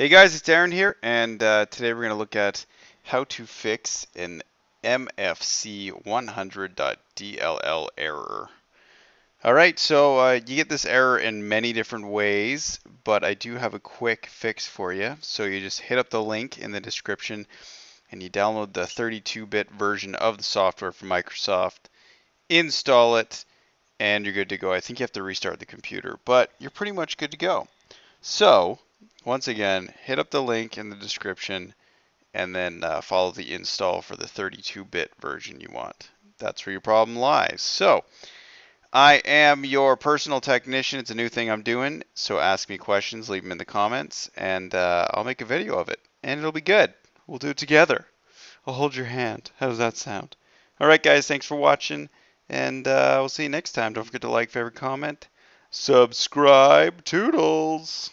Hey guys, it's Aaron here, and uh, today we're going to look at how to fix an MFC 100.dll error. Alright, so uh, you get this error in many different ways, but I do have a quick fix for you. So you just hit up the link in the description and you download the 32-bit version of the software from Microsoft, install it, and you're good to go. I think you have to restart the computer, but you're pretty much good to go. So, once again, hit up the link in the description and then uh, follow the install for the 32-bit version you want. That's where your problem lies. So, I am your personal technician. It's a new thing I'm doing, so ask me questions, leave them in the comments, and uh, I'll make a video of it. And it'll be good. We'll do it together. I'll hold your hand. How does that sound? Alright guys, thanks for watching, and uh, we'll see you next time. Don't forget to like, favorite, comment, subscribe, toodles!